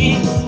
You.